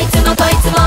いつもこいつも